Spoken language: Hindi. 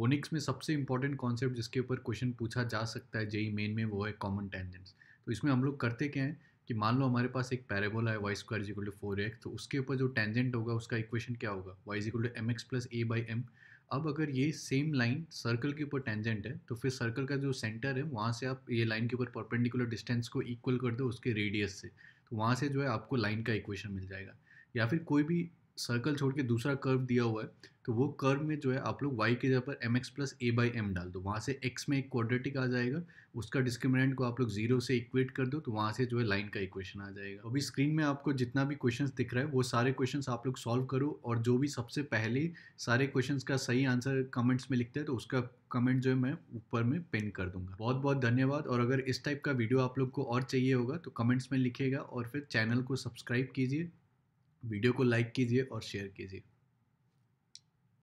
कोनिक्स में सबसे इंपॉर्टेंट कॉन्सेप्ट जिसके ऊपर क्वेश्चन पूछा जा सकता है, जेई मेन में, वो है कॉमन टेंजेंट्स तो इसमें हम लोग करते क्या है कि मान लो हमारे पास एक पैराबोला है y square equal to four x तो उसके ऊपर जो टेंजेंट होगा, उसका इक्वेशन क्या होगा? Y equal to m x plus a by m अब अगर ये सेम लाइन सर्कल के ऊपर टेंजेंट है तो फिर सर्कल का जो सेंटर है, वहाँ से आप ये लाइन के ऊपर परपेंडिकुलर डिस्टेंस को इक्वल कर दो उसके रेडियस से. तो वहाँ से जो है आपको लाइन का इक्वेशन मिल जाएगा. या फिर कोई भी सर्कल छोड़ के दूसरा कर्व दिया हुआ है तो वो कर्व में जो है आप लोग वाई की जगह पर m x plus a by m डाल दो। वहाँ से एक्स में एक क्वाड्रेटिक आ जाएगा, उसका डिस्क्रिमिनेंट को आप लोग ज़ीरो से इक्वेट कर दो तो वहाँ से जो है लाइन का इक्वेशन आ जाएगा। अभी स्क्रीन में आपको जितना भी क्वेश्चन दिख रहा है, वो सारे क्वेश्चन आप लोग सॉल्व करो और जो भी सबसे पहले सारे क्वेश्चन का सही आंसर कमेंट्स में लिखते हैं तो उसका कमेंट जो है मैं ऊपर में पिन कर दूँगा। बहुत बहुत धन्यवाद और अगर इस टाइप का वीडियो आप लोग को और चाहिए होगा तो कमेंट्स में लिखिएगा और फिर चैनल को सब्सक्राइब कीजिए। वीडियो को लाइक कीजिए और शेयर कीजिए।